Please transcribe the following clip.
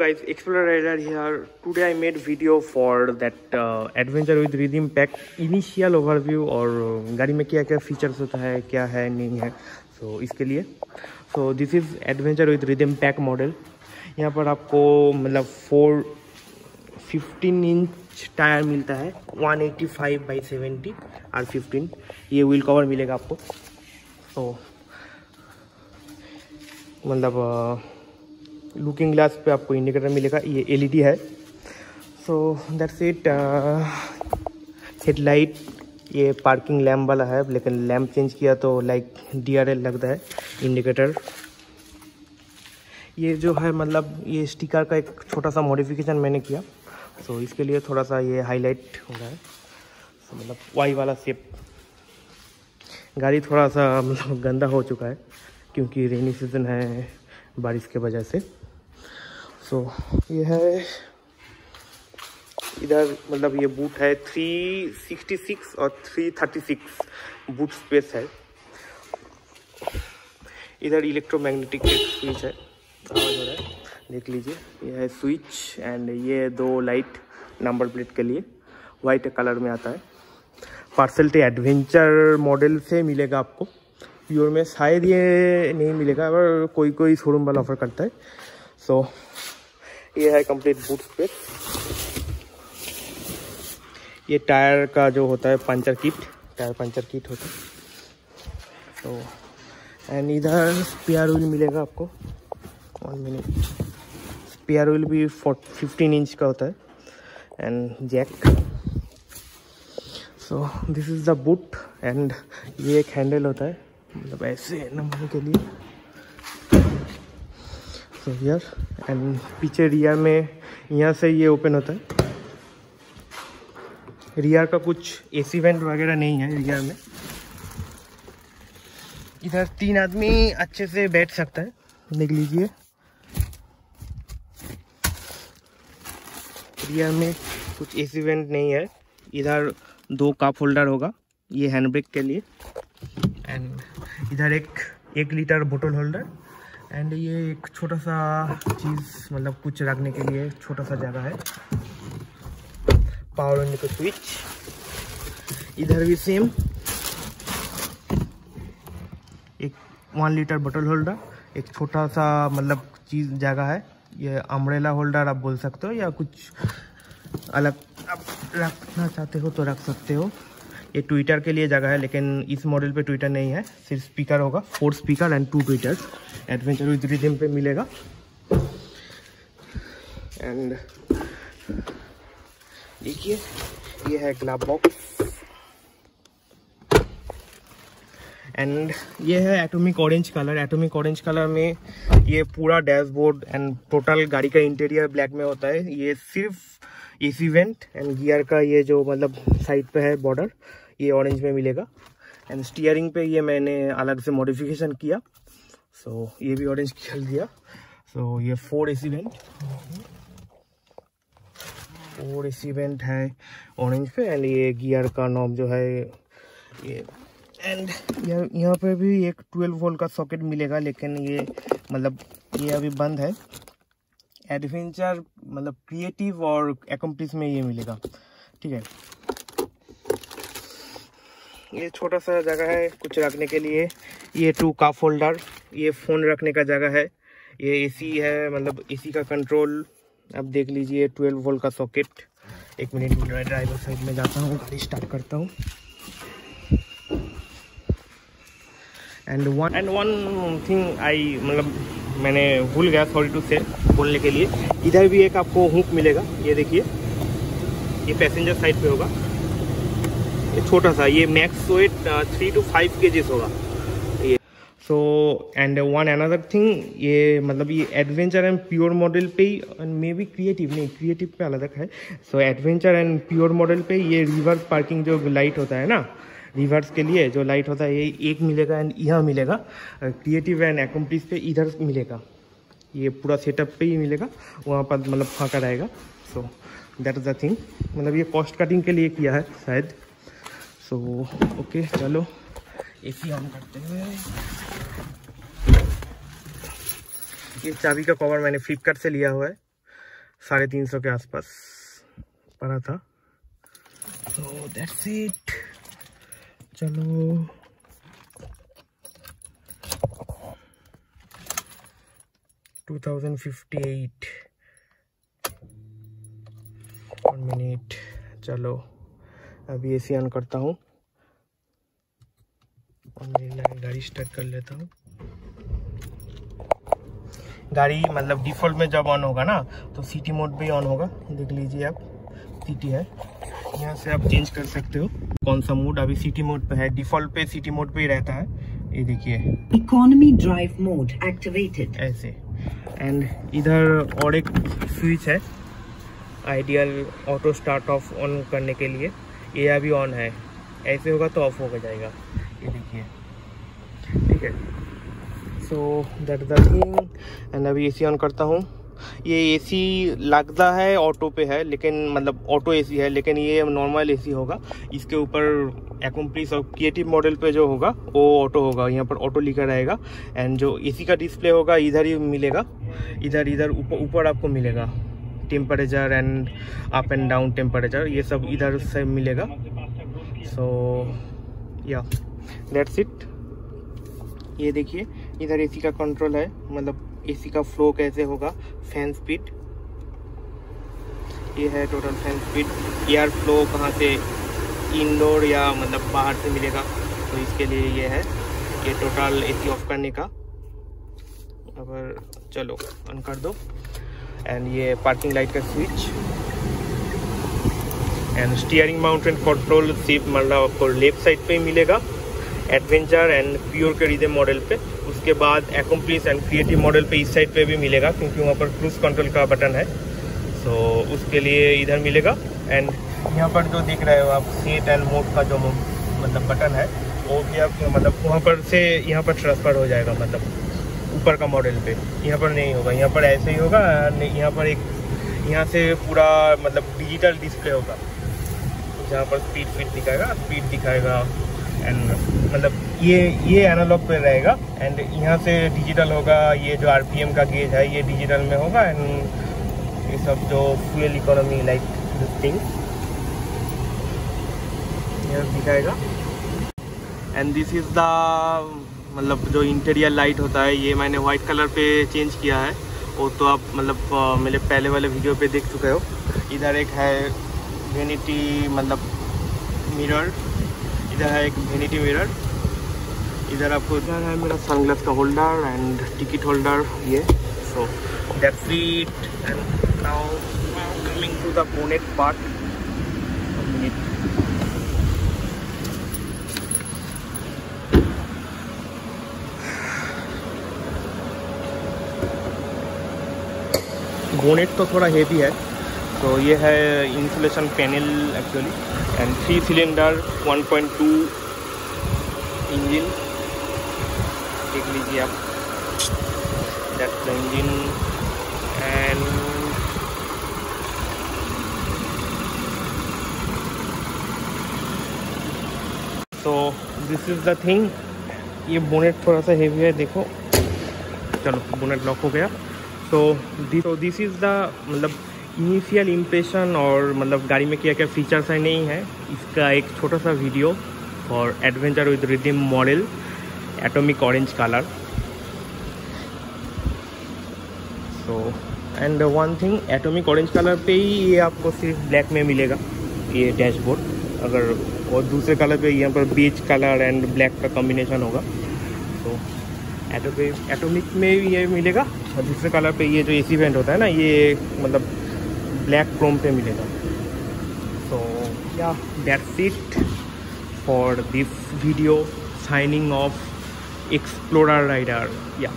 guys explorer radar here. Today i made video for that uh, adventure with rhythm pack initial overview और uh, गाड़ी में क्या क्या features होता है क्या है नहीं है। सो so, इसके लिए। So this is adventure with rhythm pack model यहाँ पर आपको मतलब फोर फिफ्टीन इंच टायर मिलता है। 185 eighty five by seventy R fifteen ये व्हील कवर मिलेगा आपको। तो मतलब लुकिंग ग्लास पे आपको इंडिकेटर मिलेगा ये एलईडी है। सो दैट्स इट हेडलाइट ये पार्किंग लैम्प वाला है लेकिन लैम्प चेंज किया तो लाइक डी आर एल लगता है इंडिकेटर ये जो है मतलब ये स्टिकर का एक छोटा सा मॉडिफिकेशन मैंने किया। सो so, इसके लिए थोड़ा सा ये हाईलाइट हो रहा है। So, मतलब वाई वाला सेप गाड़ी थोड़ा सा मतलब गंदा हो चुका है क्योंकि रेनी सीज़न है बारिश के वजह से। सो so, ये है। इधर मतलब ये बूट है 366 और 336 बूट स्पेस है। इधर इलेक्ट्रोमैग्नेटिक स्विच है। देख लीजिए। ये है स्विच एंड ये दो लाइट नंबर प्लेट के लिए। वाइट कलर में आता है। पार्सलिटी एडवेंचर मॉडल से मिलेगा आपको। प्योर में शायद ये नहीं मिलेगा अगर कोई कोई शोरूम वाला ऑफ़र करता है। सो so, ये है कंप्लीट बूट स्पेस ये टायर का जो होता है puncture kit, tyre puncture kit होता है। तो एंड इधर स्पेयर व्हील मिलेगा आपको। वन मिनट स्पेयर व्हील भी फिफ्टीन इंच का होता है। And jack so this is the boot and ये एक हैंडल होता है। मतलब ऐसे नंबर के लिए। सो हियर एंड पीछे रियर में, यहाँ से ये ओपन होता है। रियर का कुछ एसी वेंट वगैरह नहीं है रियर में। इधर तीन आदमी अच्छे से बैठ सकता है, देख लीजिए। रियर में कुछ एसी वेंट नहीं है। इधर दो कप होल्डर होगा, ये हैंड ब्रेक के लिए। एंड इधर एक एक लीटर बोतल होल्डर एंड ये एक छोटा सा चीज़ मतलब कुछ रखने के लिए छोटा सा जगह है। पावर ऑन का स्विच इधर भी सेम एक वन लीटर बोतल होल्डर एक छोटा सा मतलब चीज़, जगह है। ये अम्ब्रेला होल्डर आप बोल सकते हो, या कुछ अलग आप रखना चाहते हो तो रख सकते हो। ये ट्विटर के लिए जगह है, लेकिन इस मॉडल पे ट्विटर नहीं है, सिर्फ़ स्पीकर होगा four speaker and two tweeter adventure with rhythm पे मिलेगा। एंड देखिए, ये है ग्लाब बॉक्स एंड ये है atomic orange colour atomic orange colour में ये पूरा डैशबोर्ड एंड टोटल गाड़ी का इंटीरियर ब्लैक में होता है। ये सिर्फ़ एसी वेंट एंड गियर का ये जो मतलब साइड पे है बॉर्डर ये ऑरेंज में मिलेगा। एंड स्टीयरिंग पे ये मैंने अलग से मॉडिफिकेशन किया। सो so, ये भी ऑरेंज खेल दिया। सो so, ये four AC vent four AC vent है ऑरेंज पे एंड ये गियर का नॉब जो है ये। एंड यहाँ पे भी एक 12 वोल्ट का सॉकेट मिलेगा लेकिन ये मतलब ये अभी बंद है। एडवेंचर मतलब क्रिएटिव और एकम्प्लिस में ये मिलेगा। ठीक है? ये छोटा सा जगह है कुछ रखने के लिए। ये टू का फोल्डर ये फ़ोन रखने का जगह है। ये एसी है मतलब एसी का कंट्रोल अब देख लीजिए 12 वोल्ट का सॉकेट एक मिनट ड्राइवर साइड में जाता हूँ, गाड़ी स्टार्ट करता हूँ। And one and one thing I मतलब मैंने भूल गया सॉरी टू से बोलने के लिए। इधर भी एक आपको हुक मिलेगा, ये देखिए। ये पैसेंजर साइड पे होगा। ये छोटा सा, ये max weight three two five के होगा। ये। So and one another thing ये मतलब ये एडवेंचर एंड प्योर मॉडल पे ही मे बी क्रिएटिव नहीं क्रिएटिव पे अलग है। So adventure and pure model पे ये रिवर्स पार्किंग जो लाइट होता है ना रिवर्स के लिए जो लाइट होता है ये एक मिलेगा एंड यहाँ मिलेगा। क्रिएटिव एंड एकम्प्लिस पे इधर मिलेगा। ये पूरा सेटअप पे ही मिलेगा। वहाँ पर मतलब फाँका रहेगा। So that is the thing मतलब ये कॉस्ट कटिंग के लिए किया है शायद। सो so, ओके okay, चलो। एसी ऑन करते हैं। ये चाबी का कवर मैंने फ्लिपकार्ट से लिया हुआ है। साढ़े तीन सौ के आसपास। पड़ा था। तो दैट्स इट चलो। Two thousand fifty eight one minute चलो अभी एसी ऑन करता हूँ। गाड़ी स्टार्ट कर लेता हूँ। गाड़ी मतलब डिफ़ॉल्ट में जब ऑन होगा ना तो सिटी मोड पे ऑन होगा। देख लीजिए आप। सिटी है। यहाँ से आप चेंज कर सकते हो। कौन सा मोड अभी सिटी मोड पे है। डिफ़ॉल्ट पे सिटी मोड पे ही रहता है। ये देखिए। इकोनॉमी ड्राइव मोड एक्टिवेटेड ऐसे। एंड इधर और एक स्विच है। Ideal auto start off on करने के लिए। ये अभी ऑन है। ऐसे होगा तो ऑफ़ हो जाएगा। ये देखिए। ठीक है। So that the thing and अभी एसी ऑन करता हूँ। ये एसी लगता है ऑटो पे है, लेकिन मतलब ऑटो एसी है, लेकिन ये नॉर्मल एसी होगा। इसके ऊपर एकम्प्लीस और क्रिएटिव मॉडल पे जो होगा, वो ऑटो होगा। यहाँ पर ऑटो लिखा रहेगा। एंड जो एसी का डिस्प्ले होगा, इधर ही मिलेगा। इधर इधर ऊपर ऊपर आपको मिलेगा। Temperature and up and down temperature ये सब इधर से मिलेगा। सो या दैट्स इट ये देखिए, इधर एसी का कंट्रोल है। मतलब एसी का फ्लो कैसे होगा? फ़ैन स्पीड ये है total fan speed air flow कहाँ से? इंडोर या मतलब बाहर से मिलेगा? तो इसके लिए ये है ये टोटल एसी ऑफ़ करने का। अगर चलो ऑन कर दो। एंड ये पार्किंग लाइट का switch and steering mounted control सिर्फ़ मतलब आपको लेफ़्ट साइड पे ही मिलेगा। एडवेंचर एंड प्योर के रिदे मॉडल पे। उसके बाद एकम्प्लीस एंड क्रिएटिव मॉडल पे इस साइड पे भी मिलेगा क्योंकि वहाँ पर क्रूज कंट्रोल का बटन है। सो so, उसके लिए इधर मिलेगा। एंड यहाँ पर जो दिख रहे हो आप सीट एंड मोड का जो मतलब बटन है वो भी आप मतलब वहाँ पर से यहाँ पर ट्रांसफ़र हो जाएगा मतलब ऊपर का मॉडल पे। यहाँ पर नहीं होगा। यहाँ पर ऐसे ही होगा यहाँ पर एक यहाँ से पूरा मतलब डिजिटल डिस्प्ले होगा। जहाँ पर स्पीड फिट दिखाएगा स्पीड दिखाएगा। एंड मतलब ये ये एनालॉग पे रहेगा एंड यहाँ से डिजिटल होगा, ये जो आरपीएम का गेज है, ये डिजिटल में होगा एंड ये सब जो fuel economy like this thing दिखाएगा। एंड दिस इज़ द मतलब जो इंटीरियर लाइट होता है, ये मैंने वाइट कलर पे चेंज किया है। वो तो आप मतलब मेरे पहले वाले वीडियो पे देख चुके हो। इधर एक है वेनिटी मतलब मिरर इधर है एक वेनिटी मिरर इधर आपको इधर है, मेरा सनग्लास का होल्डर एंड टिकट होल्डर ये। So that's it and now coming to the bonnet part bonnet तो थोड़ा हेवी है। तो ये है insulation panel actually and three cylinder 1.2 engine देख लीजिए आप। The engine and so this is the thing ये बोनेट थोड़ा सा हेवी है, देखो। चलो बोनेट लॉक हो गया। तो दिस इज़ द मतलब इनिशियल इम्प्रेशन और मतलब गाड़ी में क्या क्या फीचर्स है, नहीं है। इसका एक छोटा सा वीडियो और adventure with rhythm model atomic orange colour so and one thing atomic orange colour पे ही ये आपको सिर्फ़ ब्लैक में मिलेगा, ये डैशबोर्ड अगर और दूसरे कलर पे यहाँ पर बीच कलर एंड ब्लैक का कॉम्बिनेशन होगा तो एटोमिक में ये मिलेगा और दूसरे कलर पे ये जो एसी वेंट होता है ना, ये मतलब ब्लैक क्रोम पे मिलेगा. तो या that's it for this video signing off explorer rider yeah.